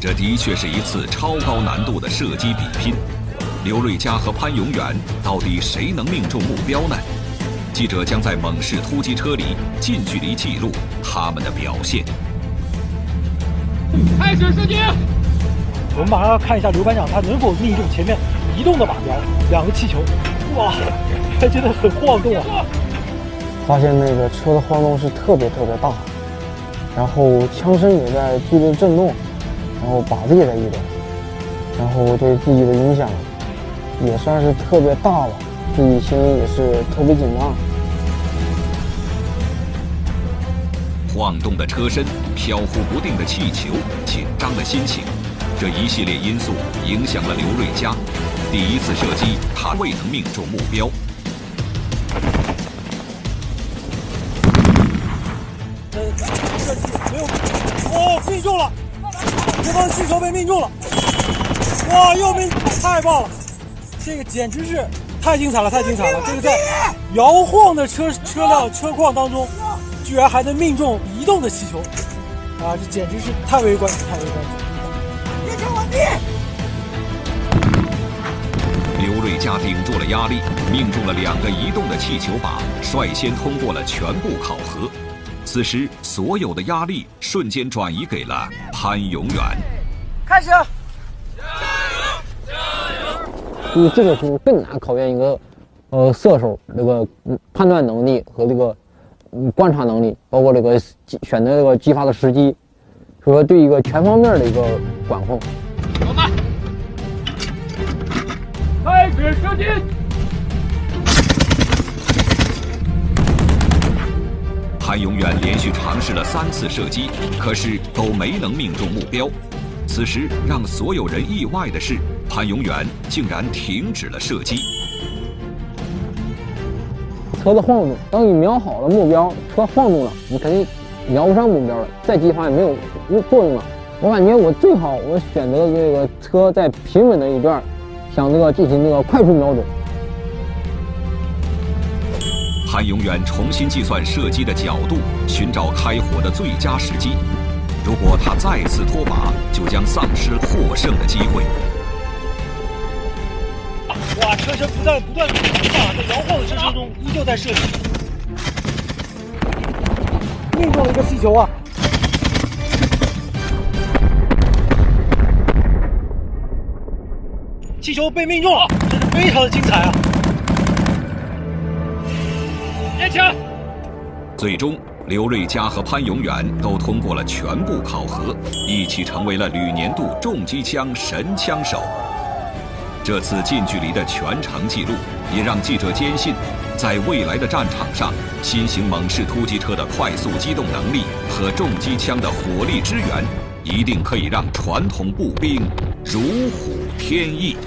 这的确是一次超高难度的射击比拼。刘瑞佳和潘永远到底谁能命中目标呢？记者将在猛士突击车里近距离记录他们的表现。开始射击！我们马上要看一下刘班长他能否命中前面移动的靶标，两个气球。哇，还真的很晃动啊！发现那个车的晃动是特别特别大，然后枪声也在剧烈震动，然后靶子也在移动，然后对自己的影响也算是特别大了，自己心里也是特别紧张。晃动的车身，飘忽不定的气球，紧张的心情，这一系列因素影响了刘瑞佳。第一次射击，他未能命中目标。射击没有，哦，命中了！这方气球被命中了！哇，又命，太棒了！这个简直是太精彩了，太精彩了！这个在摇晃的车车辆车况当中，居然还能命中移动的气球，啊，这简直是叹为观止，叹为观止！别抢我地！刘瑞佳顶住了压力，命中了两个移动的气球靶，率先通过了全部考核。此时，所有的压力瞬间转移给了潘永远。开始！加油！加油！所以这个时候更难考验一个呃射手那个判断能力和这个观察能力，包括这个选择这个击发的时机，所以说对一个全方面的一个管控。老大，开始射击！潘永远连续尝试了三次射击，可是都没能命中目标。此时让所有人意外的是，潘永远竟然停止了射击。车子晃动，当你瞄好了目标，车晃动了，你肯定瞄不上目标了，再激发也没有作用了。我感觉我最好我选择这个车在平稳的一段，想这个进行这个快速瞄准。潘永远重新计算射击的角度，寻找开火的最佳时机。如果他再次脱靶，就将丧失获胜的机会。哇，车身不断不断的摇晃，在摇晃的车身中依旧在射击，命中了一个气球啊！气球被命中了，真是非常的精彩啊！最终，刘瑞佳和潘永远都通过了全部考核，一起成为了旅年度重机枪神枪手。这次近距离的全程记录，也让记者坚信，在未来的战场上，新型猛士突击车的快速机动能力和重机枪的火力支援，一定可以让传统步兵如虎添翼。